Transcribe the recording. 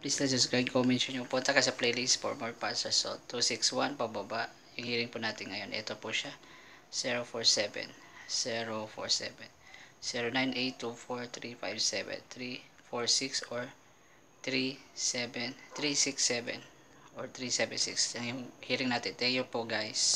Please like, subscribe, comment, nyo. Punta ka sa playlist for more passes. So, 261 pababa. Yung hearing po natin ngayon. Ito po siya. 047. 047. 09824357 346 or 37 367 or 376. Yung hearing natin. Thank you po guys.